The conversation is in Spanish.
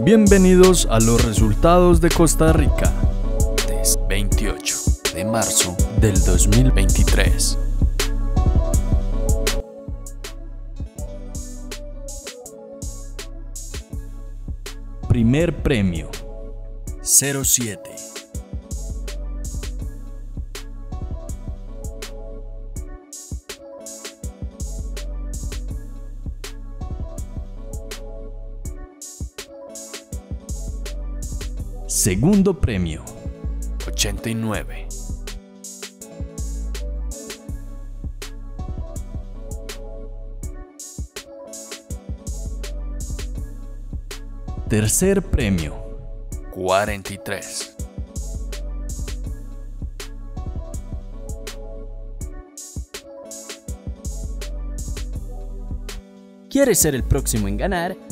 Bienvenidos a los resultados de Costa Rica. Martes 28 de marzo del 2023. Primer premio 07 Segundo premio. 89 Tercer premio. 43 ¿Quieres ser el próximo en ganar?